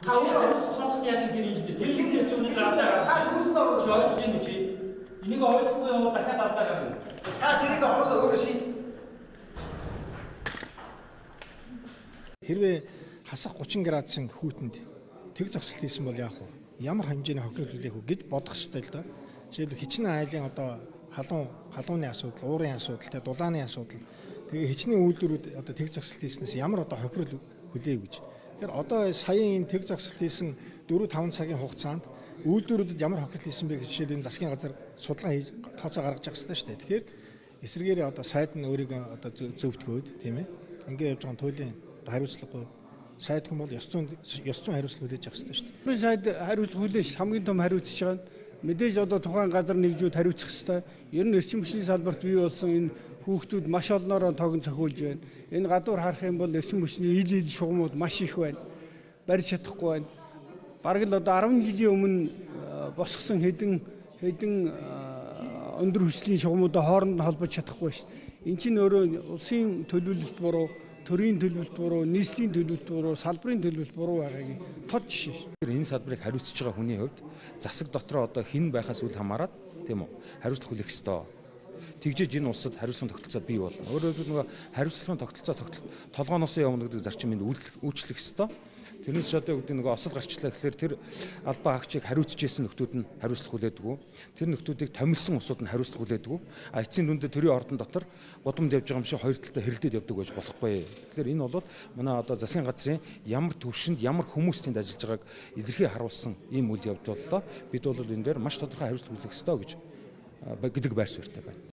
Чи хариуцлага тооцох яг тэр инженер. Тэр инженер чи өнөөдөр алдаа гаргаж Та түүсэн орно. Чи ойлгож байна уу чи? Энийг ойлгохгүй юм бол дахиад алдаа гаргана. Та тэрийг хоолоо өөрөө шийд. Хэрвээ хасах 30 градусын хүүтэнд тэг зогсолт хийсэн бол яах вэ? Ямар хэмжээний хохирол хүлээх вэ гэж бодох хэрэгтэй л доо. Жишээлбэл хичнээн айлын одоо халуун халууны асуудал, уурын асуудал, тэгээ дулааны асуудал. Тэгээ хичнээн үйлдвэрүүд одоо тэг зогсолт хийснээс ямар одоо хохирол хүлээв гэж. Тэгэхээр одоо саяын энэ тэг зогсолт хийсэн 4 5 цагийн хугацаанд үйлдвэрүүдэд ямар хохирол хийсэн бэ гэж жишээл энэ засгийн газар судалгаа хийж тооцоо гаргаж явах хэрэгтэй шүү дээ. Тэгэхээр эсвэргээрээ одоо сайд нь өөрийгөө одоо зөвтгөөд тийм ээ. Ингээ явж байгаа туйлын одоо хариуцлагагүй сайд хүн бол ёс зүйн ёс зүйн хариуцлага хүлээж авах хэрэгтэй шүү дээ. Сайд хариуцлага хүлээж хамгийн том хариуцж байгаа нь мэдээж одоо тухайн газар нэгжүүд хариуцах хэрэгтэй. Ер нь эрчим хүчний салбарт бий болсон энэ хүүхдүүд маш олноороо тогон цохиулж байна. Энэ гадуур харах юм бол эрчим хүчний ил ил шугамуд маш их байна. Барьж чадахгүй байна. Бараг л одоо 10 жилийн өмнө э, босгосон хэдэн хэдэн э, өндөр хүчлийн шугамуудаа хооронд нь холбож чадахгүй шүү. Эн чинь өөрөө улсын төлөвлөлт буруу төрийн төлөвлөлт буруу, нийслэлийн төлөвлөлт буруу, салбарын төлөвлөлт буруу байгаагийн тод жишээ энэ салбарыг хариуцж байгаа хүний хувьд засаг дотроо одоо хэн байхаас үл хамааран тийм үү хариуцлага хүлээх ёстой. Тэгжээж энэ улсад хариуцлагын тогтолцоо бий болно. Өөрөөр хэлбэл нөгөө хариуцлагын тогтолцоо толгооноос явна гэдэг зарчмыг үйлчлэх ёстой. Тэрнээс ч одоо гэдэг нөгөө осол гарчлаа гэхэлэр тэр албаа хаагчийг хариуцж исэн нөхдүүд нь хариуцлах хүлээдэггүй. Тэр нөхдүүдийг томилсон усууд нь хариуцлах хүлээдэггүй. А эцсийн дүндээ төрийн ордон дотор гудамд явж байгаа юм шиг хоёр талдаа хэрэлдээд явдаг байж болохгүй. Тэгэхээр энэ бол манай одоо засгийн газрын ямар төвшөнд ямар хүмүүс тэнд ажиллаж байгааг илэрхий харуулсан ийм үйл явдал боллоо. Бид бол энэ дээр маш тодорхой хариуцлага хүлээх ёстой гэж гэдэг байр суурьтай байна.